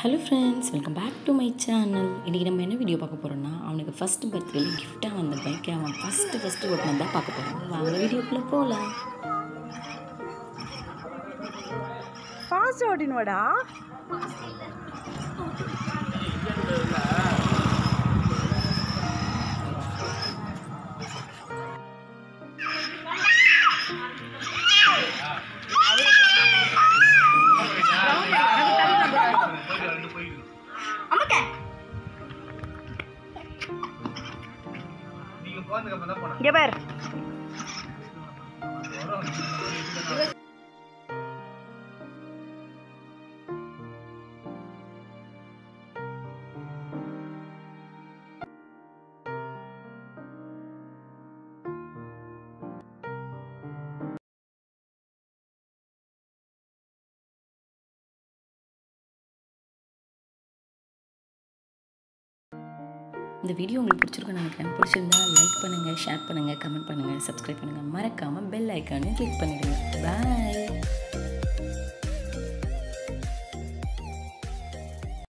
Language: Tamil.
Hello friends welcome back to my channel இன்றைக்கி நம்ம என்ன வீடியோ பார்க்க போகிறோம்னா அவனுக்கு ஃபஸ்ட் பர்த்டேல கிஃப்டாக வந்த பைக்கை அவன் ஃபஸ்ட்டு ஃபஸ்ட்டு ஓட்டினது தான் பார்க்க போகிறோம் வாங்க வீடியோக்குள்ளே போகலாம் ஃபாஸ்ட் ஓடினோடா இங்க பார். இந்த வீடியோ உங்களுக்கு பிடிச்சிருக்குன்னு நினைக்கிறேன். பிடிச்சிருந்தா லைக் பண்ணுங்கள் ஷேர் பண்ணுங்கள் கமெண்ட் பண்ணுங்கள் சப்ஸ்கிரைப் பண்ணுங்கள் மறக்காமல் பெல் ஐக்கானு கிளிக் பண்ணிடுங்க. பாய்